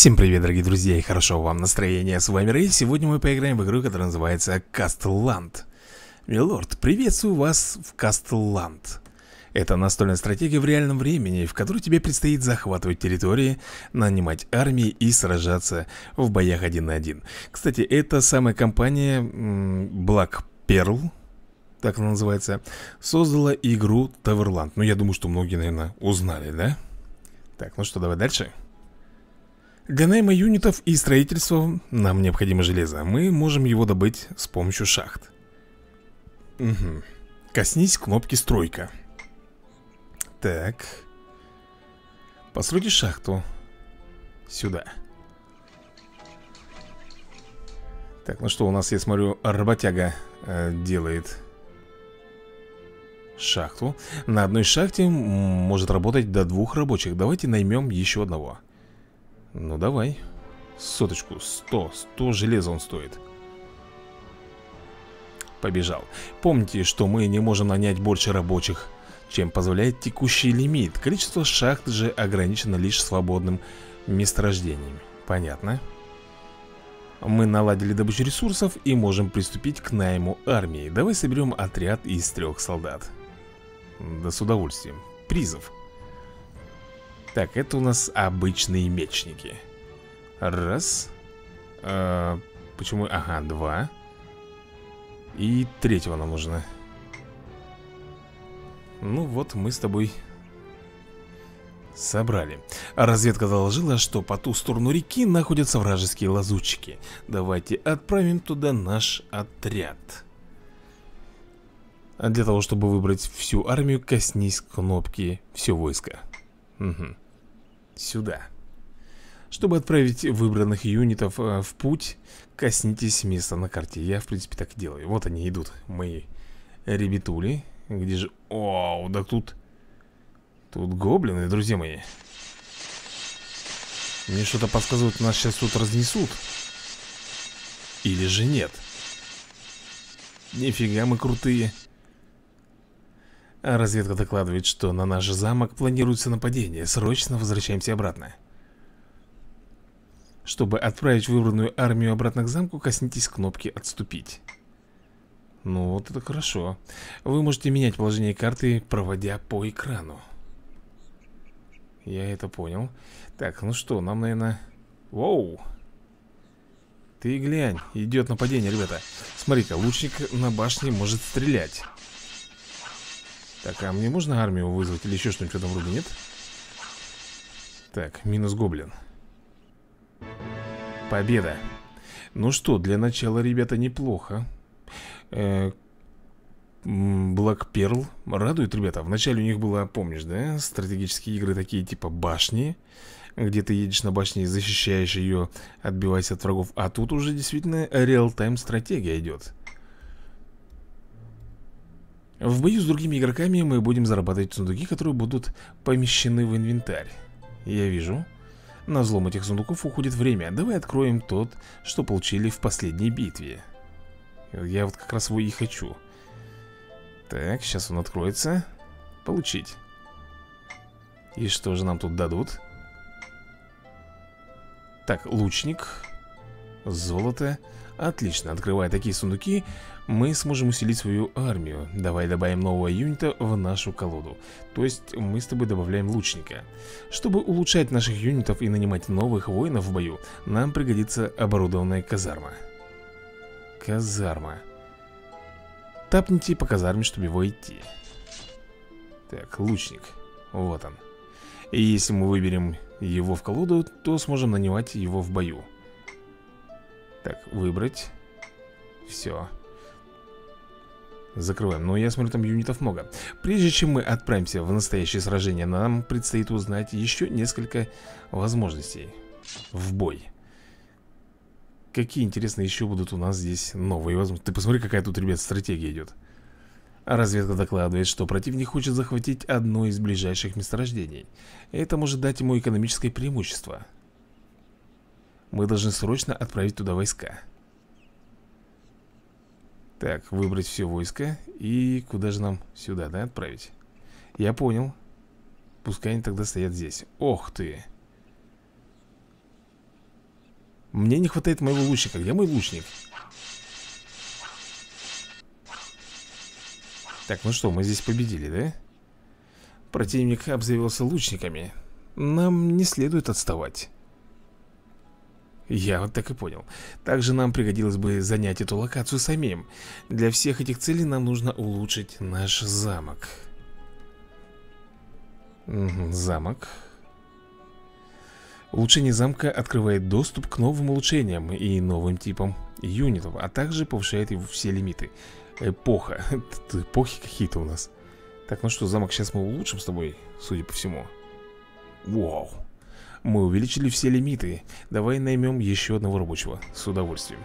Всем привет, дорогие друзья, и хорошо вам настроения. С вами Рэй. Сегодня мы поиграем в игру, которая называется Кастланд. Милорд, приветствую вас в Кастланд. Это настольная стратегия в реальном времени, в которой тебе предстоит захватывать территории, нанимать армии и сражаться в боях один на один. Кстати, это самая компания Black Pearl, так она называется, создала игру Таверланд. Ну, я думаю, что многие, наверное, узнали, да? Так, ну что, давай дальше. Дальше. Найма юнитов и строительства нам необходимо железо. Мы можем его добыть с помощью шахт. Угу Коснись кнопки стройка Так. Постройте шахту. Сюда. Так, ну что, у нас, я смотрю, работяга э, делает шахту. На одной шахте может работать до двух рабочих. Давайте наймем еще одного ну давай. Соточку, сто, сто железа он стоит. Побежал. Помните, что мы не можем нанять больше рабочих Чем позволяет текущий лимит. Количество шахт же ограничено лишь свободным месторождением. Понятно. Мы наладили добычу ресурсов и можем приступить к найму армии. Давай соберем отряд из трех солдат. Да с удовольствием. Призов так, это у нас обычные мечники. Раз. А, Почему? Ага, два. И третьего нам нужно. Ну вот, мы с тобой Собрали. Разведка доложила, что по ту сторону реки находятся вражеские лазутчики. Давайте отправим туда наш отряд. Для того, чтобы выбрать всю армию, коснись кнопки «Все войско» Угу. Сюда. Чтобы отправить выбранных юнитов э, в путь, коснитесь места на карте. Я, в принципе, так и делаю. Вот они идут, мои ребятули. Где же... О, да тут... Тут гоблины, друзья мои. Мне что-то подсказывает, нас сейчас тут разнесут. Или же нет. Нифига мы крутые. А разведка докладывает, что на наш замок планируется нападение. Срочно возвращаемся обратно. Чтобы отправить выбранную армию обратно к замку, коснитесь кнопки «Отступить». Ну, вот это хорошо. Вы можете менять положение карты, проводя по экрану. Я это понял. Так, ну что, нам, наверное... Воу! Ты глянь, идет нападение, ребята. Смотри-ка, лучник на башне может стрелять. Так, а мне можно армию вызвать или еще что-нибудь в этом вроде, нет? Так, минус гоблин. Победа. Ну что, для начала, ребята, неплохо. Э, Black Pearl радует, ребята. Вначале у них было, помнишь, да? Стратегические игры такие типа башни Где ты едешь на башне и защищаешь ее Отбиваясь от врагов. А тут уже действительно реал-тайм стратегия идет в бою с другими игроками мы будем зарабатывать сундуки, которые будут помещены в инвентарь. Я вижу. На взлом этих сундуков уходит время. Давай откроем тот, что получили в последней битве. Я вот как раз его и хочу. Так, сейчас он откроется. Получить. И что же нам тут дадут? Так, лучник. Золото. Отлично, открывая такие сундуки, мы сможем усилить свою армию. Давай добавим нового юнита в нашу колоду. То есть мы с тобой добавляем лучника. Чтобы улучшать наших юнитов и нанимать новых воинов в бою, нам пригодится оборудованная казарма. Казарма. Тапните по казарме, чтобы идти. Так, лучник. Вот он. И если мы выберем его в колоду, то сможем нанимать его в бою. Так, выбрать Все Закрываем, но я смотрю, там юнитов много. Прежде чем мы отправимся в настоящее сражение Нам предстоит узнать еще несколько возможностей В бой. Какие, интересные еще будут у нас здесь новые возможности? Ты посмотри, какая тут, ребят, стратегия идет. Разведка докладывает, что противник хочет захватить одно из ближайших месторождений. Это может дать ему экономическое преимущество. Мы должны срочно отправить туда войска Так, выбрать все войска И куда же нам сюда, да, отправить? Я понял Пускай они тогда стоят здесь Ох ты Мне не хватает моего лучника Где мой лучник? Так, ну что, мы здесь победили, да? Противник обзавелся лучниками Нам не следует отставать я вот так и понял. Также нам пригодилось бы занять эту локацию самим. Для всех этих целей нам нужно улучшить наш замок. Замок. Улучшение замка открывает доступ к новым улучшениям и новым типам юнитов А также повышает все лимиты. Эпоха. Эпохи какие-то у нас. Так, ну что, замок сейчас мы улучшим с тобой, судя по всему? Вау мы увеличили все лимиты. Давай наймем еще одного рабочего. С удовольствием.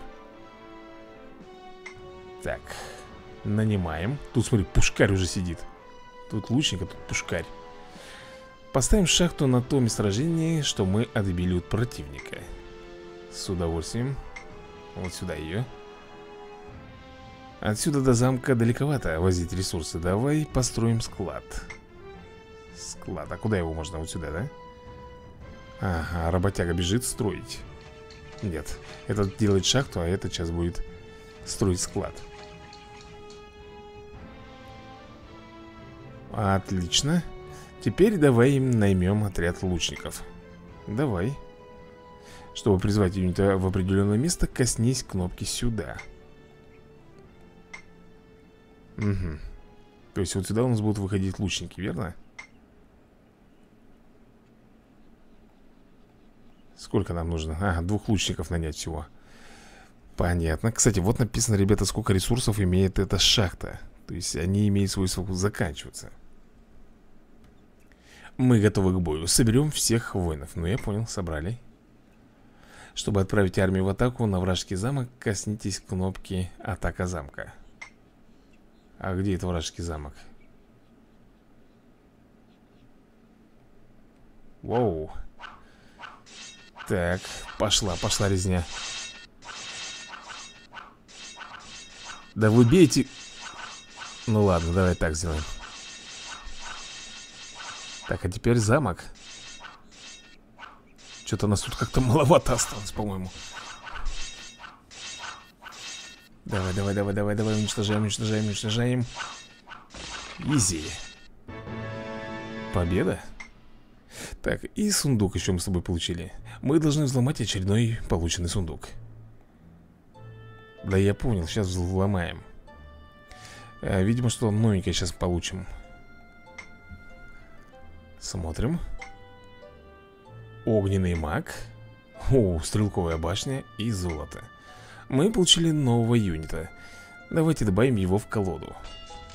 Так. Нанимаем. Тут, смотри, пушкарь уже сидит. Тут лучник, а тут пушкарь. Поставим шахту на том месторождении Что мы отбили от противника. С удовольствием. Вот сюда ее Отсюда до замка далековато возить ресурсы. Давай построим склад. Склад, а куда его можно? Вот сюда, да? Ага, работяга бежит строить. Нет, этот делает шахту, а этот сейчас будет строить склад. Отлично. Теперь давай им наймем отряд лучников. Давай. Чтобы призвать юнита в определенное место, коснись кнопки сюда. Угу То есть вот сюда у нас будут выходить лучники, верно? Сколько нам нужно? А, двух лучников нанять всего. Понятно. Кстати, вот написано, ребята, сколько ресурсов имеет эта шахта. То есть они имеют свойство заканчиваться. Мы готовы к бою. Соберем всех воинов. Ну, я понял, собрали. Чтобы отправить армию в атаку на вражеский замок Коснитесь кнопки «Атака замка» А где это вражеский замок? Воу так, пошла, пошла резня. Да вы бейте. Ну ладно, давай так сделаем. Так, а теперь замок. Что-то нас тут как-то маловато осталось, по-моему. Давай, давай, давай, давай, давай Уничтожаем, уничтожаем, уничтожаем. Изи. Победа так, и сундук еще мы с тобой получили. Мы должны взломать очередной полученный сундук. Да я понял, сейчас взломаем. А, Видимо, что новенькое сейчас получим. Смотрим. Огненный маг. О, стрелковая башня и золото. Мы получили нового юнита. Давайте добавим его в колоду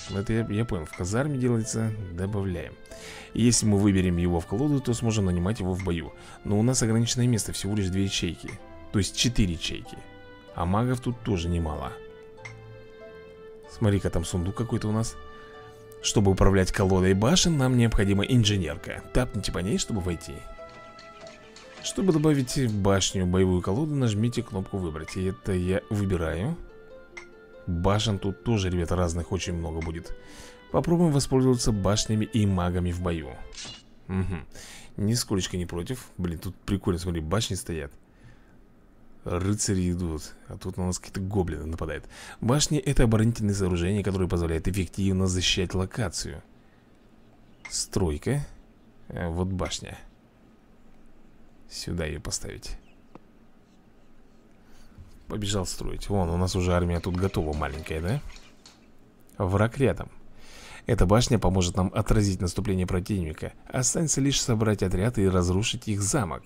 Это я, я понял, в казарме делается Добавляем. Если мы выберем его в колоду, то сможем нанимать его в бою. Но у нас ограниченное место, всего лишь две ячейки. То есть четыре ячейки. А магов тут тоже немало. Смотри-ка, там сундук какой-то у нас. Чтобы управлять колодой башен, нам необходима инженерка. Тапните по ней, чтобы войти. Чтобы добавить в башню боевую колоду, нажмите кнопку «Выбрать» И это я выбираю Башен тут тоже, ребята, разных очень много будет. Попробуем воспользоваться башнями и магами в бою. Угу Нисколечко не против. Блин, тут прикольно, смотри, башни стоят. Рыцари идут А тут на нас какие-то гоблины нападают. Башни это оборонительные сооружения Которые позволяют эффективно защищать локацию. Стройка. А Вот башня. Сюда ее поставить Побежал строить. Вон, у нас уже армия тут готова маленькая, да? Враг рядом. Эта башня поможет нам отразить наступление противника. Останется лишь собрать отряд и разрушить их замок.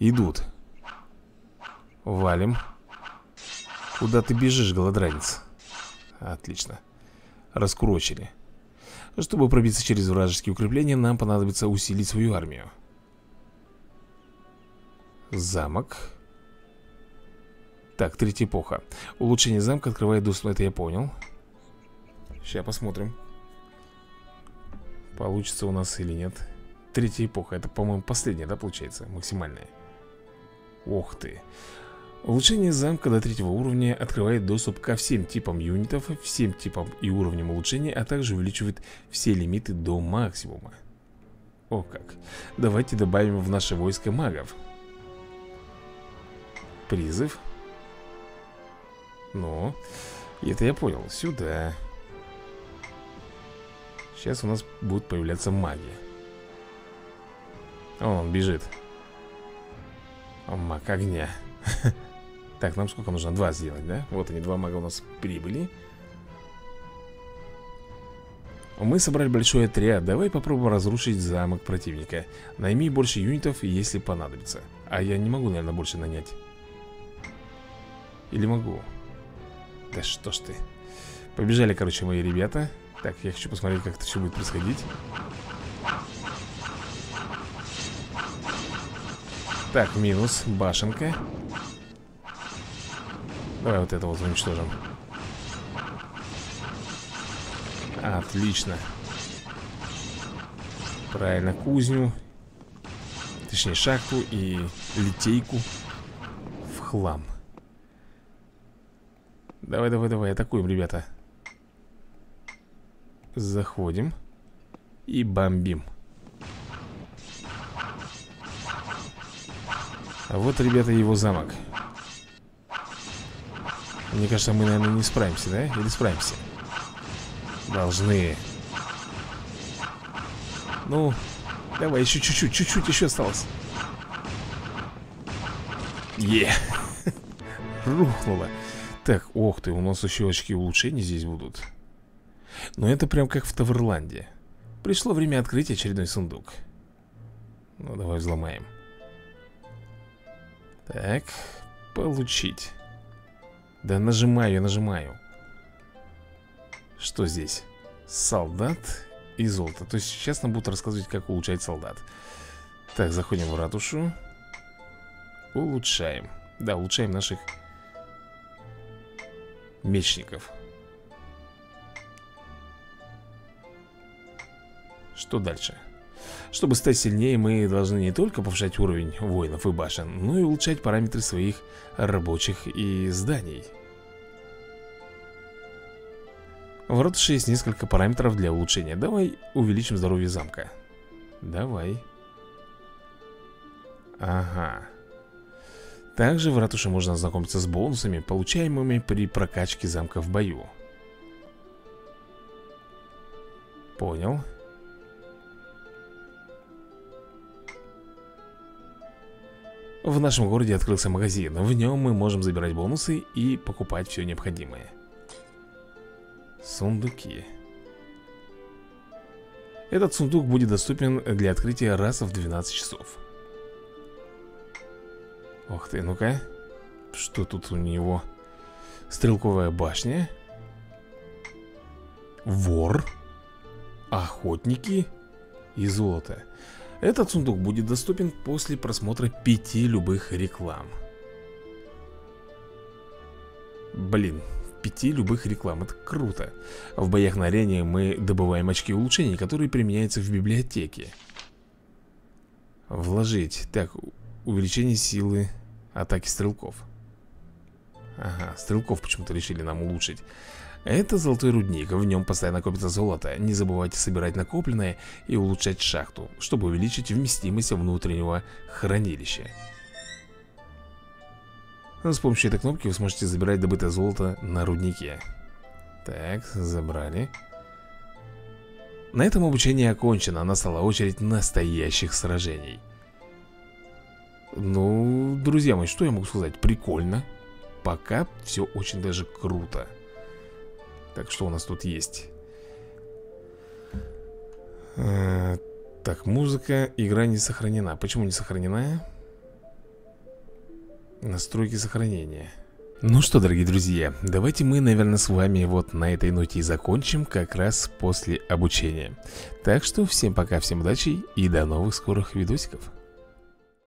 Идут. Валим. Куда ты бежишь, голодранец? Отлично. Раскурочили. Чтобы пробиться через вражеские укрепления Нам понадобится усилить свою армию Замок Так, третья эпоха Улучшение замка открывает доступ, это я понял Сейчас посмотрим Получится у нас или нет Третья эпоха, это, по-моему, последняя, да, получается? Максимальная Ох ты Улучшение замка до третьего уровня открывает доступ ко всем типам юнитов, всем типам и уровням улучшения, а также увеличивает все лимиты до максимума. О как. Давайте добавим в наше войско магов. Призыв. Ну Это я понял, сюда. Сейчас у нас будет появляться магия О, он бежит. Маг огня. Так, нам сколько нужно? Два сделать, да? Вот они, два мага у нас прибыли. Мы собрали большой отряд, давай попробуем разрушить замок противника. Найми больше юнитов, если понадобится. А я не могу, наверное, больше нанять Или могу? Да что ж ты. Побежали, короче, мои ребята. Так, я хочу посмотреть, как это все будет происходить. Так, минус, башенка. Давай вот это вот уничтожим. Отлично. Правильно, кузню. Точнее, шахту и литейку В хлам Давай, давай, давай, атакуем, ребята Заходим И бомбим А вот, ребята, его замок Мне кажется, мы, наверное, не справимся, да? Или справимся? Должны. Ну, давай, еще чуть-чуть, чуть-чуть еще осталось. Е! Рухнуло. Так, ох ты, у нас еще очки улучшений здесь будут. Но это прям как в Таверланде. Пришло время открыть очередной сундук. Ну, давай взломаем. Так, получить. Да нажимаю, нажимаю. Что здесь? Солдат и золото То есть сейчас нам будут рассказывать, как улучшать солдат Так, заходим в ратушу Улучшаем Да, улучшаем наших мечников. Что дальше? Чтобы стать сильнее, мы должны не только повышать уровень воинов и башен, но и улучшать параметры своих рабочих и зданий. В Ротше есть несколько параметров для улучшения. Давай увеличим здоровье замка. Давай. Ага Также в ратуше можно ознакомиться с бонусами, получаемыми при прокачке замка в бою. Понял. В нашем городе открылся магазин. В нем мы можем забирать бонусы и покупать все необходимое. Сундуки. Этот сундук будет доступен для открытия раз в 12 часов Ох ты, ну-ка. Что тут у него? Стрелковая башня. Вор. Охотники И золото. Этот сундук будет доступен после просмотра пяти любых реклам. Блин, пяти любых реклам. Это круто. В боях на арене мы добываем очки улучшений Которые применяются в библиотеке. Вложить. Так, увеличение силы атаки стрелков. Ага, стрелков почему-то решили нам улучшить. Это золотой рудник, в нем постоянно копится золото. Не забывайте собирать накопленное и улучшать шахту Чтобы увеличить вместимость внутреннего хранилища. С помощью этой кнопки вы сможете забирать добытое золото на руднике. Так, забрали. На этом обучение окончено. Настала очередь настоящих сражений Ну, друзья мои, что я могу сказать? Прикольно Пока все очень даже круто Так, что у нас тут есть? Э, так, музыка, игра не сохранена Почему не сохранена? Настройки сохранения Ну что, дорогие друзья, давайте мы, наверное, с вами вот на этой ноте и закончим как раз после обучения Так что всем пока, всем удачи и до новых скорых видосиков